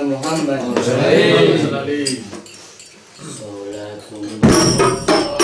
Muhammad. Salatullah.